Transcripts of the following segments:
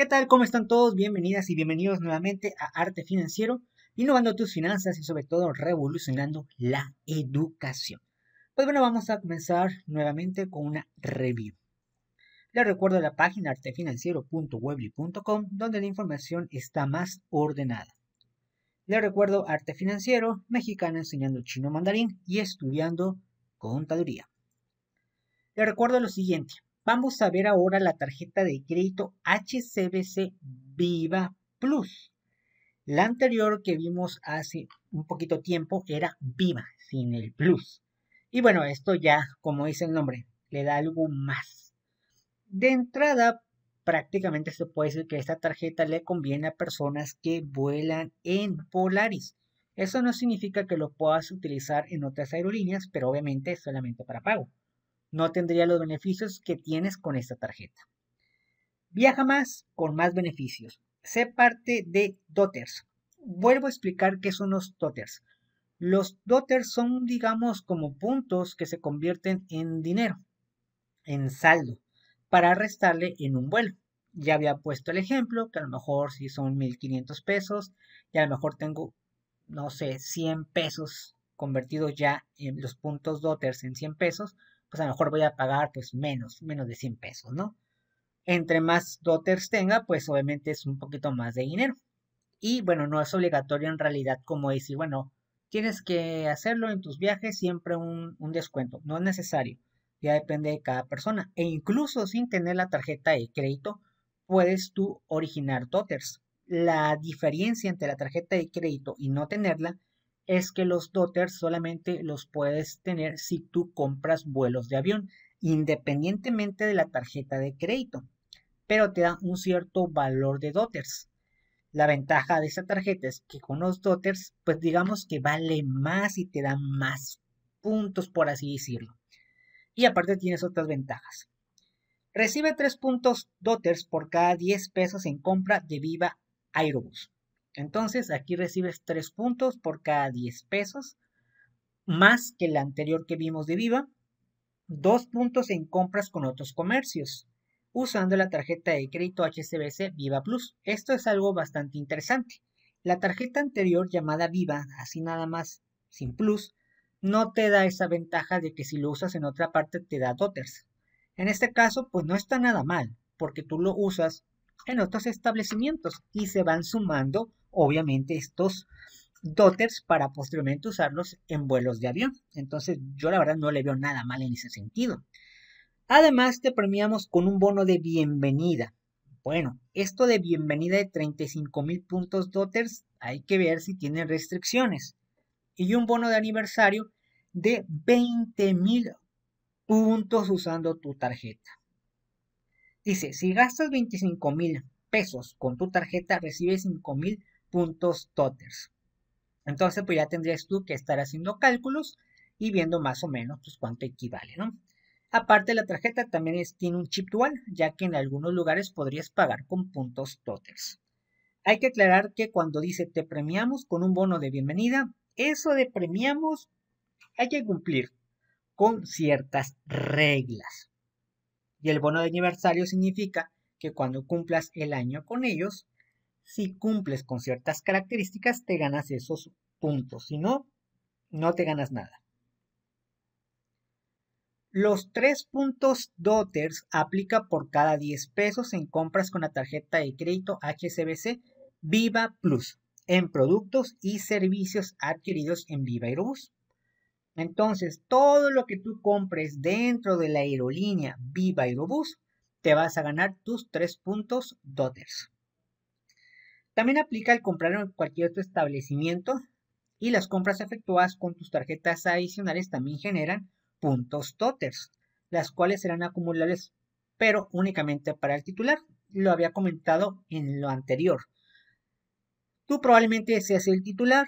¿Qué tal? ¿Cómo están todos? Bienvenidas y bienvenidos nuevamente a Arte Financiero, innovando tus finanzas y sobre todo revolucionando la educación. Pues bueno, vamos a comenzar nuevamente con una review. Les recuerdo la página artefinanciero.webly.com donde la información está más ordenada. Les recuerdo Arte Financiero, mexicano enseñando chino mandarín y estudiando contaduría. Les recuerdo lo siguiente, Vamos a ver ahora la tarjeta de crédito HCBC Viva Plus. La anterior que vimos hace un poquito tiempo era Viva, sin el Plus. Y bueno, esto ya, como dice el nombre, le da algo más. De entrada, prácticamente se puede decir que esta tarjeta le conviene a personas que vuelan en Polaris. Eso no significa que lo puedas utilizar en otras aerolíneas, pero obviamente es solamente para pago no tendría los beneficios que tienes con esta tarjeta. Viaja más con más beneficios. Sé parte de Doters. Vuelvo a explicar qué son los Doters. Los Doters son, digamos, como puntos que se convierten en dinero, en saldo, para restarle en un vuelo. Ya había puesto el ejemplo, que a lo mejor si son 1500 pesos, y a lo mejor tengo, no sé, 100 pesos convertidos ya en los puntos Doters en 100 pesos, pues a lo mejor voy a pagar pues menos, menos de 100 pesos, ¿no? Entre más doters tenga, pues obviamente es un poquito más de dinero. Y bueno, no es obligatorio en realidad como decir, bueno, tienes que hacerlo en tus viajes siempre un, un descuento. No es necesario. Ya depende de cada persona. E incluso sin tener la tarjeta de crédito, puedes tú originar doters. La diferencia entre la tarjeta de crédito y no tenerla es que los doters solamente los puedes tener si tú compras vuelos de avión, independientemente de la tarjeta de crédito, pero te da un cierto valor de doters. La ventaja de esta tarjeta es que con los doters, pues digamos que vale más y te da más puntos, por así decirlo. Y aparte tienes otras ventajas. Recibe 3 puntos doters por cada 10 pesos en compra de Viva Aerobus. Entonces aquí recibes 3 puntos por cada 10 pesos, más que la anterior que vimos de Viva, 2 puntos en compras con otros comercios, usando la tarjeta de crédito HCBC Viva Plus. Esto es algo bastante interesante. La tarjeta anterior llamada Viva, así nada más, sin plus, no te da esa ventaja de que si lo usas en otra parte te da doters. En este caso, pues no está nada mal, porque tú lo usas en otros establecimientos y se van sumando obviamente estos doters para posteriormente usarlos en vuelos de avión. Entonces yo la verdad no le veo nada mal en ese sentido. Además te premiamos con un bono de bienvenida. Bueno, esto de bienvenida de 35 mil puntos doters hay que ver si tiene restricciones. Y un bono de aniversario de 20 mil puntos usando tu tarjeta. Dice, si gastas 25 mil pesos con tu tarjeta, recibes 5 mil puntos toters. Entonces, pues ya tendrías tú que estar haciendo cálculos y viendo más o menos pues cuánto equivale, ¿no? Aparte, la tarjeta también tiene un chip dual, ya que en algunos lugares podrías pagar con puntos toters. Hay que aclarar que cuando dice te premiamos con un bono de bienvenida, eso de premiamos hay que cumplir con ciertas reglas. Y el bono de aniversario significa que cuando cumplas el año con ellos, si cumples con ciertas características, te ganas esos puntos. Si no, no te ganas nada. Los tres puntos Doters aplica por cada 10 pesos en compras con la tarjeta de crédito HCBC Viva Plus en productos y servicios adquiridos en Viva Aerobús. Entonces, todo lo que tú compres dentro de la aerolínea Viva Aerobús, te vas a ganar tus tres puntos Doters. También aplica el comprar en cualquier otro establecimiento y las compras efectuadas con tus tarjetas adicionales también generan puntos TOTERS, las cuales serán acumulables pero únicamente para el titular. Lo había comentado en lo anterior. Tú probablemente seas el titular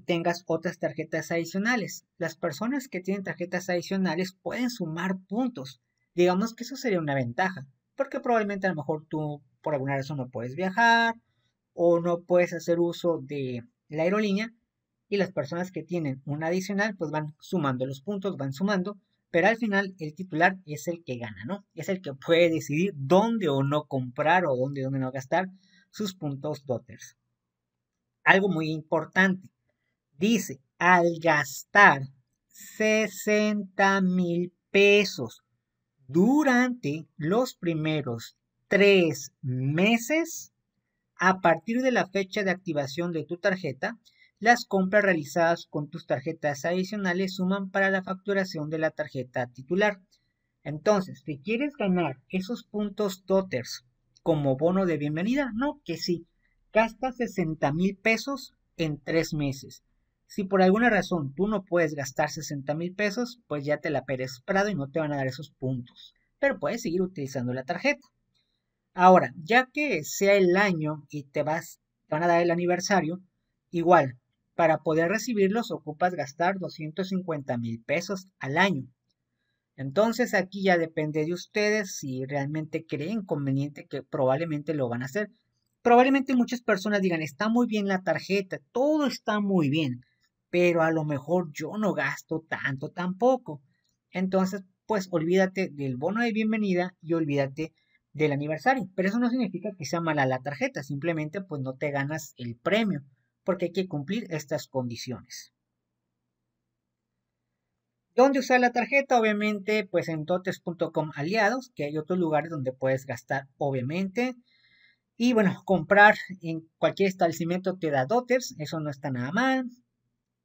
tengas otras tarjetas adicionales. Las personas que tienen tarjetas adicionales pueden sumar puntos. Digamos que eso sería una ventaja, porque probablemente a lo mejor tú por alguna razón no puedes viajar o no puedes hacer uso de la aerolínea y las personas que tienen un adicional pues van sumando los puntos, van sumando pero al final el titular es el que gana, ¿no? Es el que puede decidir dónde o no comprar o dónde, dónde no gastar sus puntos Dotters. Algo muy importante. Dice, al gastar 60 mil pesos durante los primeros tres meses, a partir de la fecha de activación de tu tarjeta, las compras realizadas con tus tarjetas adicionales suman para la facturación de la tarjeta titular. Entonces, si quieres ganar esos puntos Dotters como bono de bienvenida, no, que sí, gasta 60 mil pesos en tres meses. Si por alguna razón tú no puedes gastar 60 mil pesos, pues ya te la peres prado y no te van a dar esos puntos. Pero puedes seguir utilizando la tarjeta. Ahora, ya que sea el año y te vas, te van a dar el aniversario, igual, para poder recibirlos ocupas gastar 250 mil pesos al año. Entonces aquí ya depende de ustedes si realmente creen conveniente que probablemente lo van a hacer. Probablemente muchas personas digan, está muy bien la tarjeta, todo está muy bien, pero a lo mejor yo no gasto tanto tampoco. Entonces, pues olvídate del bono de bienvenida y olvídate del aniversario. Pero eso no significa que sea mala la tarjeta, simplemente pues no te ganas el premio porque hay que cumplir estas condiciones. ¿Dónde usar la tarjeta? Obviamente, pues en totes.com aliados, que hay otros lugares donde puedes gastar, obviamente. Y bueno, comprar en cualquier establecimiento te da doters, eso no está nada mal.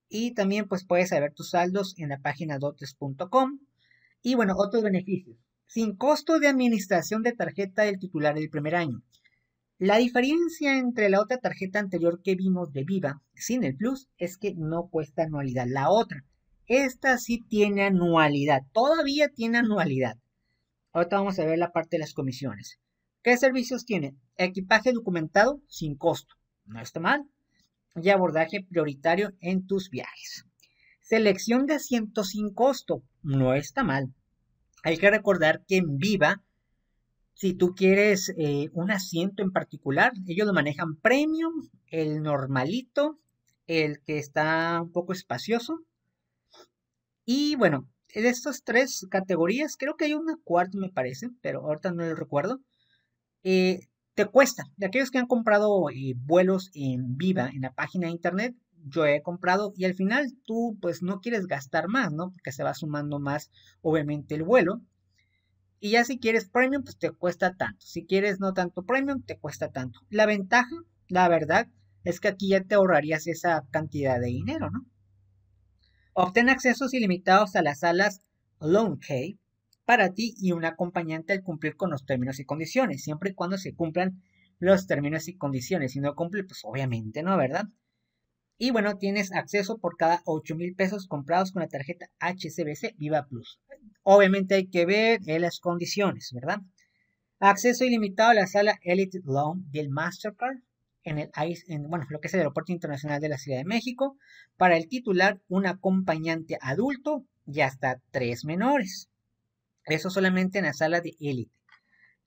Y también pues puedes saber tus saldos en la página dotes.com. Y bueno, otros beneficios. Sin costo de administración de tarjeta del titular del primer año. La diferencia entre la otra tarjeta anterior que vimos de Viva sin el Plus es que no cuesta anualidad. La otra, esta sí tiene anualidad, todavía tiene anualidad. Ahorita vamos a ver la parte de las comisiones. ¿Qué servicios tiene? Equipaje documentado sin costo, no está mal. Y abordaje prioritario en tus viajes. Selección de asientos sin costo, no está mal. Hay que recordar que en Viva si tú quieres eh, un asiento en particular, ellos lo manejan premium, el normalito, el que está un poco espacioso. Y bueno, de estas tres categorías, creo que hay una cuarta, me parece, pero ahorita no lo recuerdo. Eh, te cuesta. De aquellos que han comprado eh, vuelos en Viva, en la página de internet, yo he comprado y al final tú pues no quieres gastar más, ¿no? Porque se va sumando más, obviamente, el vuelo. Y ya si quieres premium, pues te cuesta tanto. Si quieres no tanto premium, te cuesta tanto. La ventaja, la verdad, es que aquí ya te ahorrarías esa cantidad de dinero, ¿no? Obtén accesos ilimitados a las salas Lone K para ti y un acompañante al cumplir con los términos y condiciones, siempre y cuando se cumplan los términos y condiciones. Si no cumple, pues obviamente no, ¿verdad? Y bueno, tienes acceso por cada 8 mil pesos comprados con la tarjeta HCBC Viva Plus. Obviamente hay que ver las condiciones, ¿verdad? Acceso ilimitado a la sala Elite Loan del Mastercard en el en, bueno, lo que es el Aeropuerto Internacional de la Ciudad de México. Para el titular, un acompañante adulto y hasta tres menores. Eso solamente en la sala de Elite.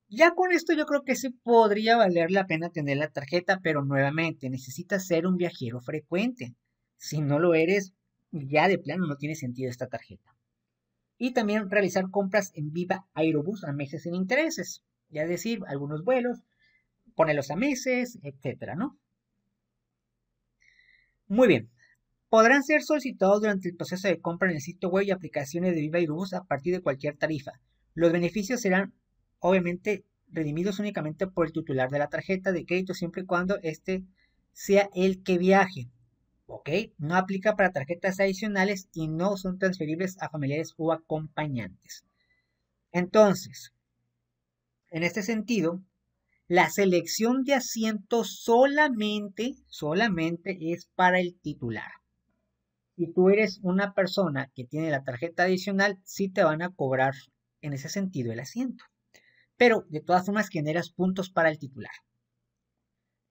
Ya con esto yo creo que sí podría valer la pena tener la tarjeta, pero nuevamente necesitas ser un viajero frecuente. Si no lo eres, ya de plano no tiene sentido esta tarjeta. Y también realizar compras en Viva Aerobús a meses sin intereses. Ya decir, algunos vuelos, ponerlos a meses, etcétera, ¿no? Muy bien. Podrán ser solicitados durante el proceso de compra en el sitio web y aplicaciones de Viva Aerobús a partir de cualquier tarifa. Los beneficios serán obviamente redimidos únicamente por el titular de la tarjeta de crédito siempre y cuando este sea el que viaje. ¿Ok? No aplica para tarjetas adicionales y no son transferibles a familiares o acompañantes. Entonces, en este sentido, la selección de asientos solamente, solamente es para el titular. Si tú eres una persona que tiene la tarjeta adicional, sí te van a cobrar en ese sentido el asiento pero de todas formas generas puntos para el titular.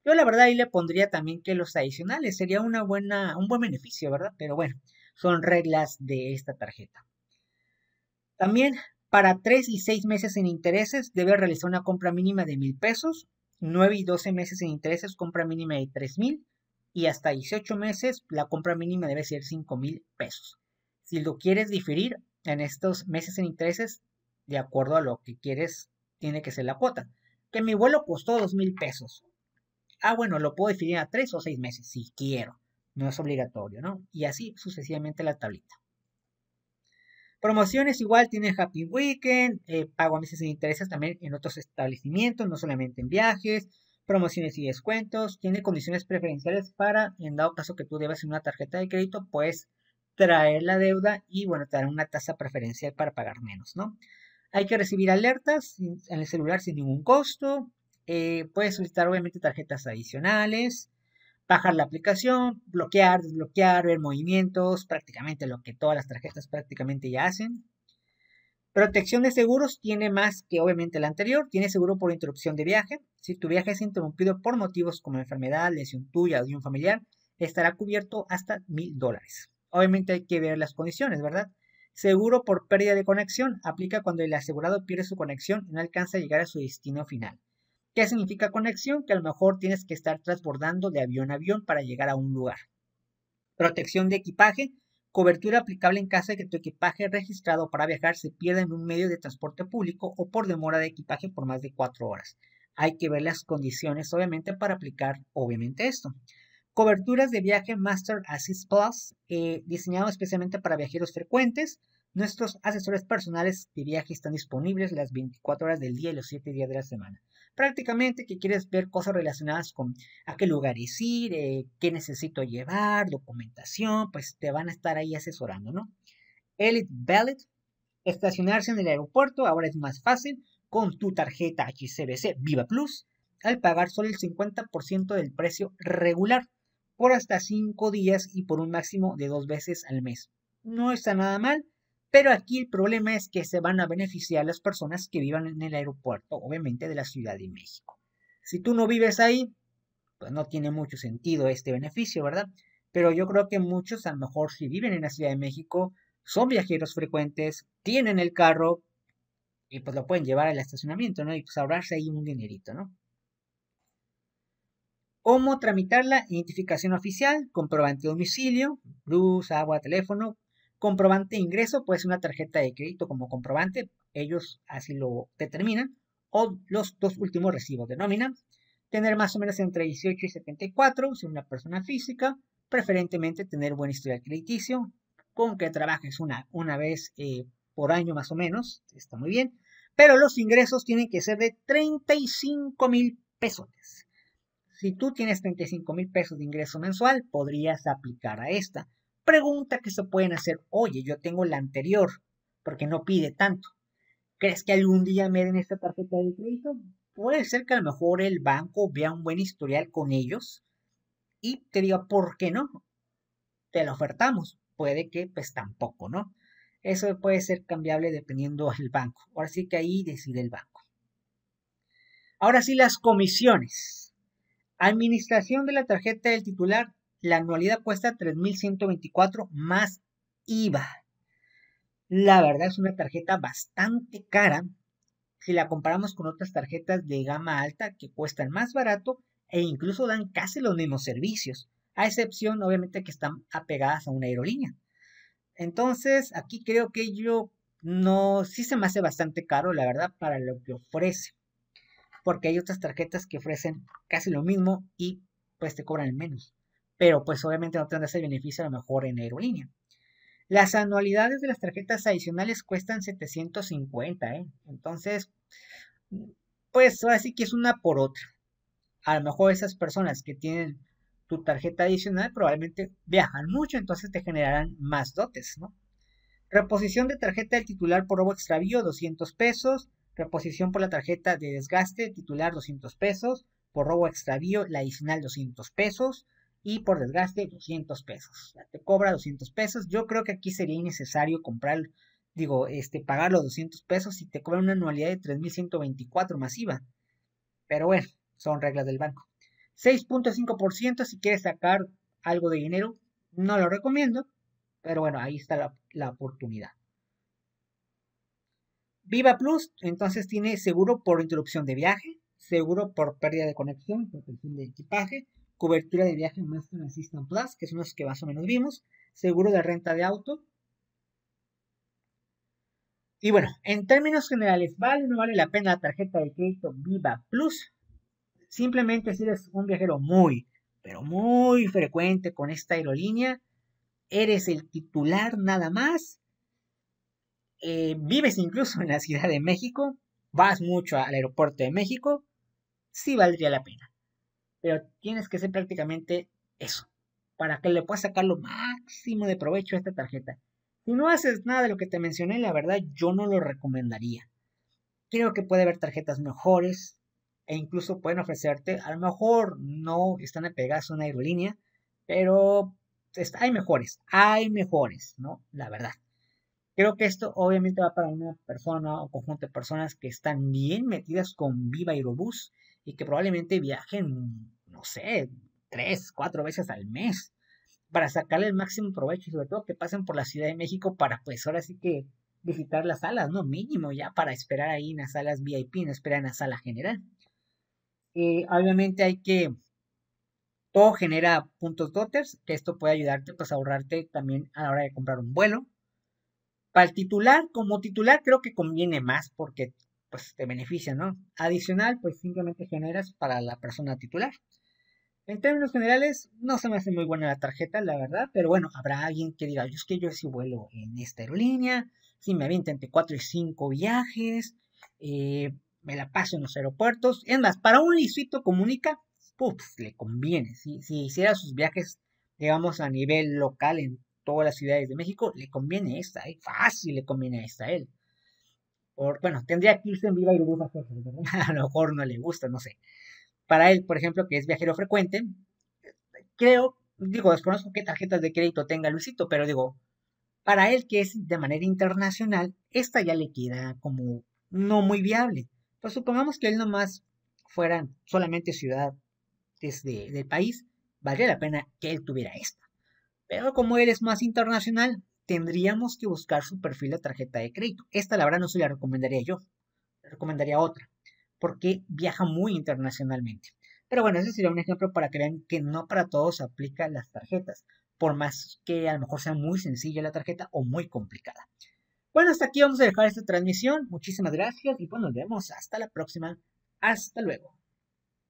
Yo la verdad ahí le pondría también que los adicionales sería una buena, un buen beneficio, ¿verdad? Pero bueno, son reglas de esta tarjeta. También para 3 y 6 meses en intereses debe realizar una compra mínima de mil pesos, 9 y 12 meses en intereses compra mínima de 3 mil y hasta 18 meses la compra mínima debe ser 5 mil pesos. Si lo quieres diferir, en estos meses en intereses, de acuerdo a lo que quieres, tiene que ser la cuota. Que mi vuelo costó dos mil pesos. Ah, bueno, lo puedo definir a tres o seis meses, si quiero. No es obligatorio, ¿no? Y así sucesivamente la tablita. Promociones igual tiene Happy Weekend, eh, pago a meses sin intereses también en otros establecimientos, no solamente en viajes, promociones y descuentos, tiene condiciones preferenciales para, en dado caso que tú debas una tarjeta de crédito, puedes traer la deuda y bueno, te darán una tasa preferencial para pagar menos, ¿no? Hay que recibir alertas en el celular sin ningún costo, eh, puedes solicitar obviamente tarjetas adicionales, bajar la aplicación, bloquear, desbloquear, ver movimientos, prácticamente lo que todas las tarjetas prácticamente ya hacen. Protección de seguros tiene más que obviamente la anterior, tiene seguro por interrupción de viaje. Si tu viaje es interrumpido por motivos como enfermedad, lesión tuya o de un familiar, estará cubierto hasta mil dólares. Obviamente hay que ver las condiciones, ¿verdad? Seguro por pérdida de conexión aplica cuando el asegurado pierde su conexión y no alcanza a llegar a su destino final. ¿Qué significa conexión? Que a lo mejor tienes que estar transbordando de avión a avión para llegar a un lugar. Protección de equipaje. Cobertura aplicable en caso de que tu equipaje registrado para viajar se pierda en un medio de transporte público o por demora de equipaje por más de cuatro horas. Hay que ver las condiciones, obviamente, para aplicar, obviamente, esto. Coberturas de viaje Master Assist Plus, eh, diseñado especialmente para viajeros frecuentes. Nuestros asesores personales de viaje están disponibles las 24 horas del día y los 7 días de la semana prácticamente que quieres ver cosas relacionadas con a qué lugares ir, eh, qué necesito llevar, documentación, pues te van a estar ahí asesorando, ¿no? Elite Ballet, estacionarse en el aeropuerto ahora es más fácil con tu tarjeta HCBC Viva Plus al pagar solo el 50% del precio regular por hasta 5 días y por un máximo de dos veces al mes. No está nada mal, pero aquí el problema es que se van a beneficiar las personas que vivan en el aeropuerto, obviamente de la Ciudad de México. Si tú no vives ahí, pues no tiene mucho sentido este beneficio, ¿verdad? Pero yo creo que muchos, a lo mejor si viven en la Ciudad de México, son viajeros frecuentes, tienen el carro y pues lo pueden llevar al estacionamiento, ¿no? Y pues ahorrarse ahí un dinerito, ¿no? ¿Cómo tramitar la identificación oficial? Comprobante de domicilio, luz, agua, teléfono, Comprobante de ingreso puede ser una tarjeta de crédito como comprobante, ellos así lo determinan, o los dos últimos recibos de nómina. Tener más o menos entre 18 y 74, si una persona física, preferentemente tener buen historial crediticio, con que trabajes una, una vez eh, por año más o menos, está muy bien, pero los ingresos tienen que ser de 35 mil pesos. Si tú tienes 35 mil pesos de ingreso mensual, podrías aplicar a esta. Pregunta que se pueden hacer, oye, yo tengo la anterior, porque no pide tanto. ¿Crees que algún día me den esta tarjeta de crédito? Puede ser que a lo mejor el banco vea un buen historial con ellos y te diga, ¿por qué no? Te la ofertamos. Puede que pues tampoco, ¿no? Eso puede ser cambiable dependiendo del banco. Ahora sí que ahí decide el banco. Ahora sí, las comisiones. Administración de la tarjeta del titular la anualidad cuesta 3.124 más IVA. La verdad es una tarjeta bastante cara si la comparamos con otras tarjetas de gama alta que cuestan más barato e incluso dan casi los mismos servicios, a excepción obviamente que están apegadas a una aerolínea. Entonces, aquí creo que yo no, sí se me hace bastante caro, la verdad, para lo que ofrece. Porque hay otras tarjetas que ofrecen casi lo mismo y pues te cobran menos pero pues obviamente no tendrá ese beneficio a lo mejor en aerolínea. Las anualidades de las tarjetas adicionales cuestan 750, ¿eh? Entonces, pues ahora sí que es una por otra. A lo mejor esas personas que tienen tu tarjeta adicional probablemente viajan mucho, entonces te generarán más dotes, ¿no? Reposición de tarjeta del titular por robo extravío, 200 pesos. Reposición por la tarjeta de desgaste titular, 200 pesos. Por robo extravío, la adicional, 200 pesos y por desgaste 200 pesos. te cobra 200 pesos. Yo creo que aquí sería innecesario comprar, digo, este, pagar los 200 pesos si te cobra una anualidad de 3.124 masiva. Pero bueno, son reglas del banco. 6.5% si quieres sacar algo de dinero, no lo recomiendo, pero bueno, ahí está la, la oportunidad. Viva Plus, entonces tiene seguro por interrupción de viaje, seguro por pérdida de conexión, protección de equipaje, cobertura de viaje Master Assistant Plus, que son los que más o menos vimos, seguro de renta de auto, Y bueno, en términos generales, ¿vale o no vale la pena la tarjeta de crédito Viva Plus? Simplemente si eres un viajero muy, pero muy frecuente con esta aerolínea, eres el titular nada más, eh, vives incluso en la Ciudad de México, vas mucho al aeropuerto de México, sí valdría la pena. Pero tienes que ser prácticamente eso, para que le puedas sacar lo máximo de provecho a esta tarjeta. Si no haces nada de lo que te mencioné, la verdad yo no lo recomendaría. Creo que puede haber tarjetas mejores e incluso pueden ofrecerte, a lo mejor no están apegadas a una aerolínea, pero hay mejores, hay mejores, ¿no? La verdad. Creo que esto obviamente va para una persona o conjunto de personas que están bien metidas con Viva Aerobús y que probablemente viajen, no sé, tres, cuatro veces al mes para sacarle el máximo provecho y sobre todo que pasen por la Ciudad de México para pues ahora sí que visitar las salas, ¿no? Mínimo ya para esperar ahí en las salas VIP, no esperar en la sala general. Eh, obviamente hay que todo genera puntos dotters, que esto puede ayudarte pues a ahorrarte también a la hora de comprar un vuelo. Para el titular, como titular creo que conviene más porque pues te beneficia, ¿no? Adicional, pues simplemente generas para la persona titular. En términos generales, no se me hace muy buena la tarjeta, la verdad, pero bueno, habrá alguien que diga, yo es que yo sí vuelo en esta aerolínea, si me avienta entre 4 y 5 viajes, eh, me la paso en los aeropuertos. Es más, para un licito comunica, pues le conviene. Si, si hiciera sus viajes, digamos, a nivel local en todas las ciudades de México, le conviene esta, ¿eh? fácil le conviene esta a él. Por, bueno, tendría que irse en Viva y ¿verdad? A lo mejor no le gusta, no sé. Para él, por ejemplo, que es viajero frecuente, creo, digo, desconozco qué tarjetas de crédito tenga Luisito, pero digo, para él que es de manera internacional, esta ya le queda como no muy viable. Pues supongamos que él nomás fuera solamente ciudad desde del país, valdría la pena que él tuviera esta. Pero como él es más internacional, tendríamos que buscar su perfil de tarjeta de crédito. Esta la verdad no se la recomendaría yo, le recomendaría otra, porque viaja muy internacionalmente. Pero bueno, ese sería un ejemplo para que vean que no para todos se aplican las tarjetas, por más que a lo mejor sea muy sencilla la tarjeta o muy complicada. Bueno, hasta aquí vamos a dejar esta transmisión. Muchísimas gracias y pues nos vemos hasta la próxima. Hasta luego.